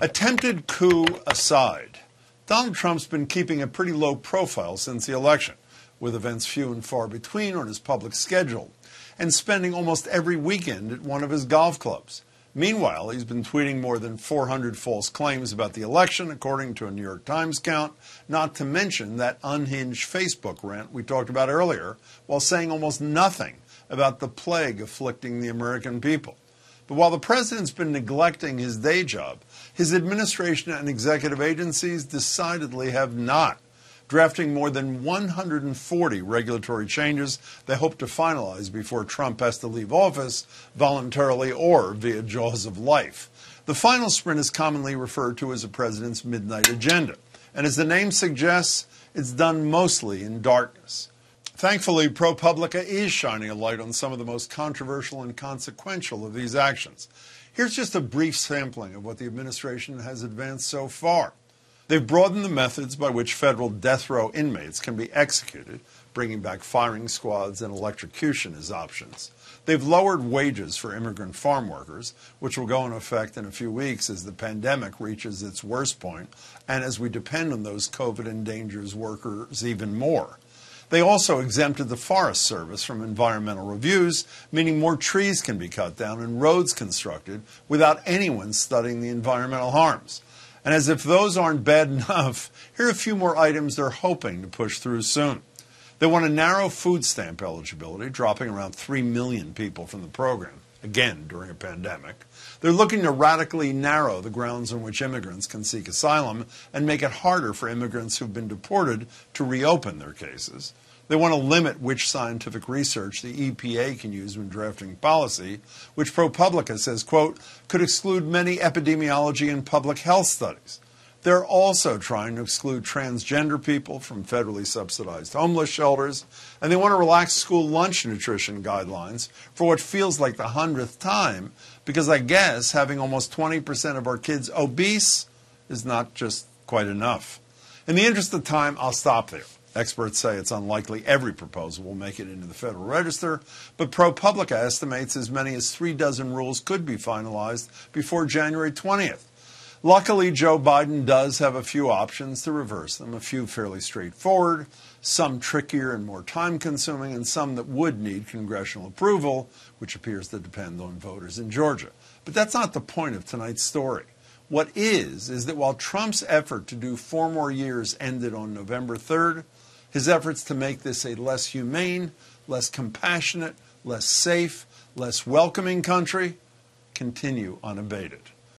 Attempted coup aside, Donald Trump's been keeping a pretty low profile since the election, with events few and far between on his public schedule, and spending almost every weekend at one of his golf clubs. Meanwhile, he's been tweeting more than 400 false claims about the election, according to a New York Times count, not to mention that unhinged Facebook rant we talked about earlier, while saying almost nothing about the plague afflicting the American people. But while the president's been neglecting his day job, his administration and executive agencies decidedly have not, drafting more than 140 regulatory changes they hope to finalize before Trump has to leave office voluntarily or via jaws of life. The final sprint is commonly referred to as the president's midnight agenda, and as the name suggests, it's done mostly in darkness. Thankfully, ProPublica is shining a light on some of the most controversial and consequential of these actions. Here's just a brief sampling of what the administration has advanced so far. They've broadened the methods by which federal death row inmates can be executed, bringing back firing squads and electrocution as options. They've lowered wages for immigrant farm workers, which will go into effect in a few weeks as the pandemic reaches its worst point and as we depend on those COVID endangered workers even more. They also exempted the Forest Service from environmental reviews, meaning more trees can be cut down and roads constructed without anyone studying the environmental harms. And as if those aren't bad enough, here are a few more items they're hoping to push through soon. They want to narrow food stamp eligibility, dropping around 3 million people from the program, again during a pandemic. They're looking to radically narrow the grounds on which immigrants can seek asylum and make it harder for immigrants who've been deported to reopen their cases. They want to limit which scientific research the EPA can use when drafting policy, which ProPublica says, quote, could exclude many epidemiology and public health studies. They're also trying to exclude transgender people from federally subsidized homeless shelters, and they want to relax school lunch nutrition guidelines for what feels like the hundredth time, because I guess having almost 20% of our kids obese is not just quite enough. In the interest of time, I'll stop there. Experts say it's unlikely every proposal will make it into the Federal Register, but ProPublica estimates as many as three dozen rules could be finalized before January 20th. Luckily, Joe Biden does have a few options to reverse them, a few fairly straightforward, some trickier and more time consuming, and some that would need congressional approval, which appears to depend on voters in Georgia. But that's not the point of tonight's story. What is, is that while Trump's effort to do four more years ended on November 3rd, his efforts to make this a less humane, less compassionate, less safe, less welcoming country continue unabated.